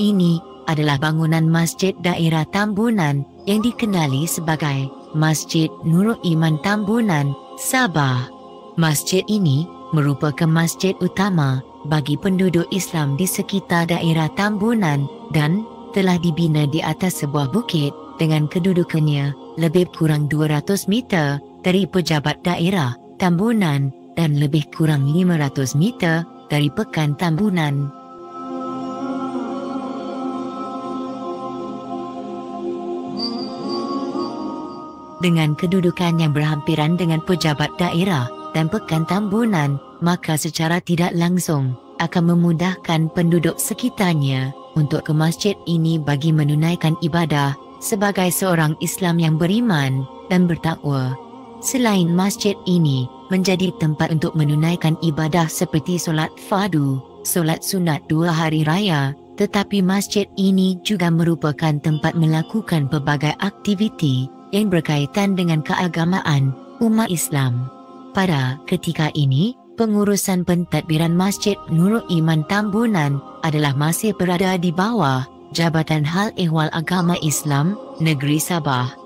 ini adalah bangunan Masjid Daerah Tambunan yang dikenali sebagai Masjid Nurul Iman Tambunan, Sabah. Masjid ini merupakan masjid utama bagi penduduk Islam di sekitar daerah Tambunan dan telah dibina di atas sebuah bukit dengan kedudukannya lebih kurang 200 meter dari pejabat daerah Tambunan dan lebih kurang 500 meter dari pekan Tambunan. Dengan kedudukan yang berhampiran dengan pejabat daerah dan pekan Tambunan, maka secara tidak langsung akan memudahkan penduduk sekitarnya untuk ke masjid ini bagi menunaikan ibadah sebagai seorang Islam yang beriman dan bertakwa. Selain masjid ini menjadi tempat untuk menunaikan ibadah seperti solat fardu, solat sunat dua hari raya, tetapi masjid ini juga merupakan tempat melakukan pelbagai aktiviti yang berkaitan dengan keagamaan umat Islam. Pada ketika ini, pengurusan pentadbiran Masjid Nurul Iman Tambunan adalah masih berada di bawah Jabatan Hal Ehwal Agama Islam Negeri Sabah.